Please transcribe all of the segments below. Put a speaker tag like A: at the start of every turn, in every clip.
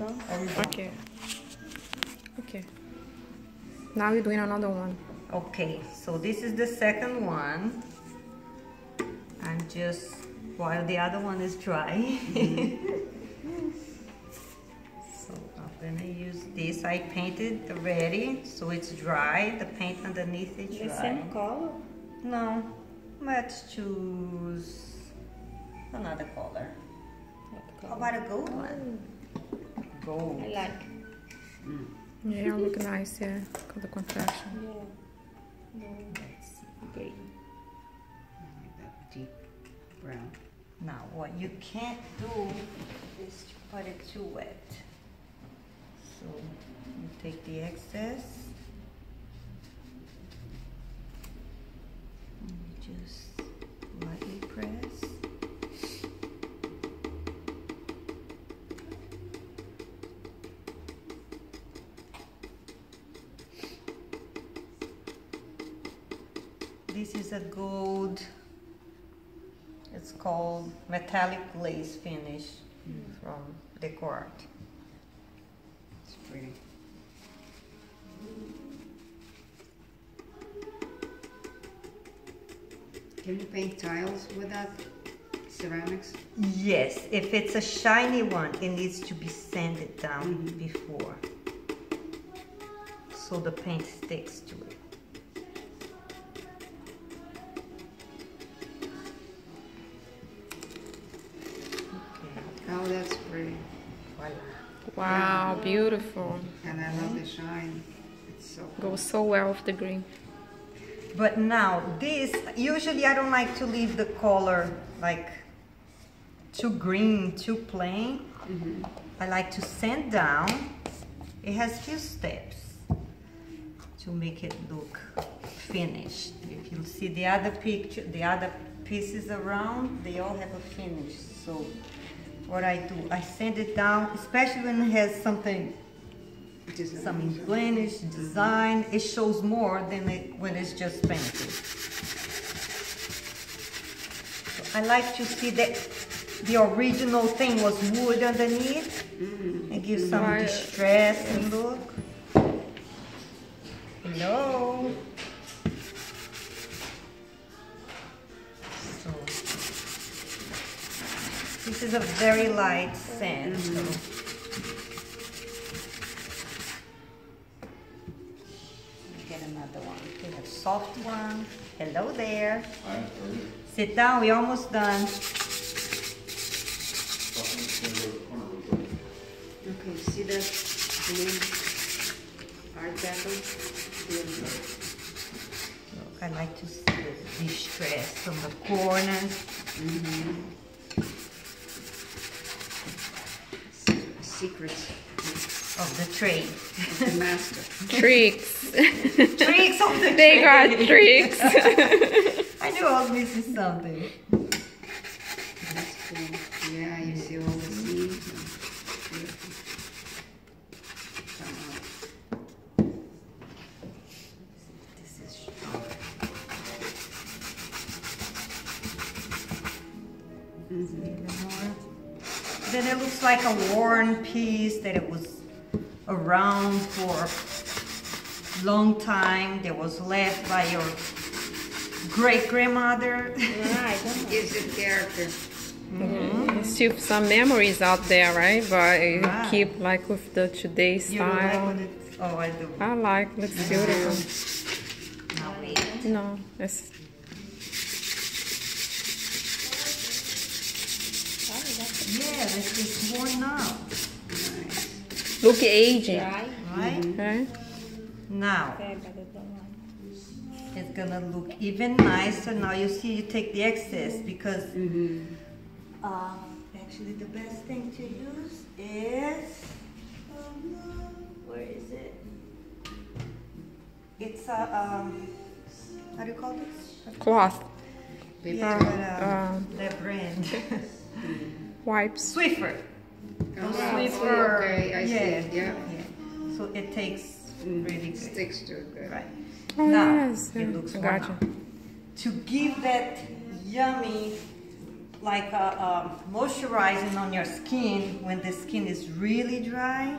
A: so.
B: Okay. Okay. Now we're doing another one.
C: Okay, so this is the second one. I'm just, while the other one is dry. so I'm gonna use this. I painted already, so it's dry. The paint underneath is
A: The same color?
C: No, let's choose another color. How about a gold one? Gold.
A: I like. Mm.
B: Yeah, look nice, yeah. Got the contraction.
A: Yeah. No. Green.
D: Like that deep brown.
C: Now, what you can't do is to put it too wet. So you take the excess. And you just This is a gold it's called metallic glaze finish from DecoArt.
D: It's pretty. Can you paint tiles with that? Ceramics?
C: Yes, if it's a shiny one, it needs to be sanded down
D: Mhm.
C: before. So the paint sticks to it.
B: Wow, beautiful.
D: And I love the shine. It's so cool.
B: Goes so well with the green.
C: But now this, usually I don't like to leave the color like too green, too plain.
D: Mhm.
C: I like to sand down. It has few steps to make it look finished. If you see the other picture, the other pieces around, they all have a finish. So what I do, I sand it down, especially when it has something,
D: Just-
C: some blemish, design, it shows more than it, when it's just painted. So I like to see that the original thing was wood underneath.
D: Mm.
C: It gives some distress and look. Hello. This is a very light sand. So. Get another one. We have soft one. Hello there. Sit down. We're almost done.
D: Okay, see that blue art deco?
C: Look, I like to see the distress from the corners. Mm-hmm.
D: Secrets
C: of oh, the trade.
D: of the master.
B: Tricks.
C: Tricks of the
B: they got tricks.
C: I knew I was missing something.
D: That's cool. Yeah, you see all
C: Then it looks like a worn piece that it was around for a long time. That was left by your great grandmother.
A: Right.
D: Gives mm-hmm. it character.
B: Still some memories out there, right? But it
C: Right.
B: keep like with the today
C: You don't like when it? Oh, I do.
B: I like. Looks beautiful.
C: Now,
B: No, it's
C: yeah, this is worn out,
D: Nice.
B: look aging,
A: Dry.
C: right?
B: okay?
C: Now.
A: Pega do tamanho.
C: It's gonna look even nicer. Now you see you take the excess because
D: Mm-hmm.
C: um, actually the best thing to use is where is it? It's a um, how do you call this?
B: Cloth,
D: Paper
C: Yeah,
D: towel.
C: but, um,
B: um,
C: that brand.
B: wipes.
C: Swiffer.
D: Oh,
C: Swiffer.
D: okay, I see yeah.
C: yeah. So it takes really good.
D: Sticks to it good.
C: Right.
B: Oh
C: Now,
B: yes,
C: it looks
B: I
C: worn
B: gotcha.
C: To give that yummy like uh, um, moisturizing on your skin when the skin is really dry.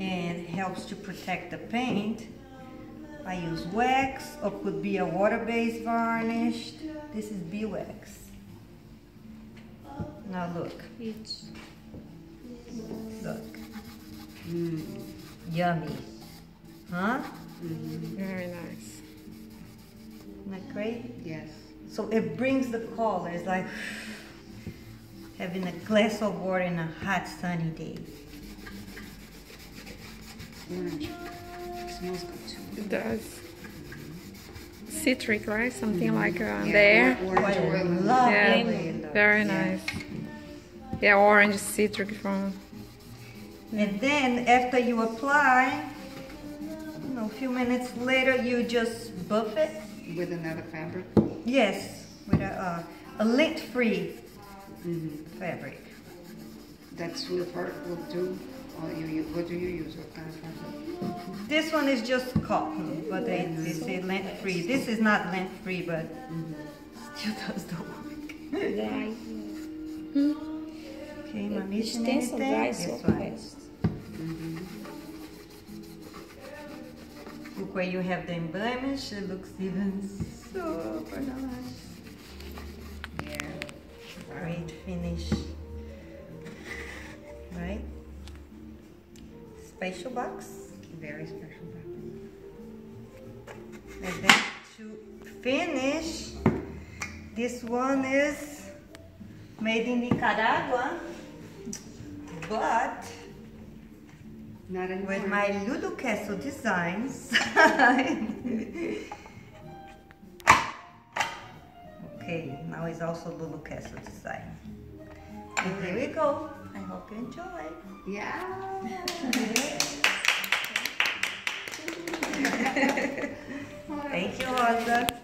C: And helps to protect the paint. I use wax or could be a water-based varnish. This is beeswax. Now look,
A: It's
C: look,
D: Mm.
C: yummy, huh?
B: Very nice.
C: Isn't that great?
D: Yes.
C: So it brings the color. It's like having a glass of water in a hot sunny day.
D: Orange. It smells good too.
B: It does. Citric, right? Something like uh,
D: Yeah,
B: there.
D: or- Orange
C: What lovely
B: Yeah, very nice. Yeah, orange citric from.
C: And then after you apply, you know, a few minutes later, you just buff it.
D: With another fabric.
C: Yes, with a, uh, a lint-free
D: Mm-hmm.
C: fabric.
D: That's what part will do. Or you, you, what do you use? What kind of fabric?
C: This one is just cotton, but they, they say lint-free. This is not lint-free, but still does the work.
A: dry.
C: Okay, am I missing
A: Extension
C: anything?
A: dry
C: This
A: soap
C: one.
A: best.
C: Look where you have the blemish, it looks even super nice.
D: Yeah.
C: Great finish. Right? Special box.
D: Very special box.
C: And then to finish, this one is made in Nicaragua, but with my Lulu Castle designs. okay, now it's also Lulu Castle design. And here we go. I hope you enjoy.
D: Yeah.
C: Thank you, Rosa.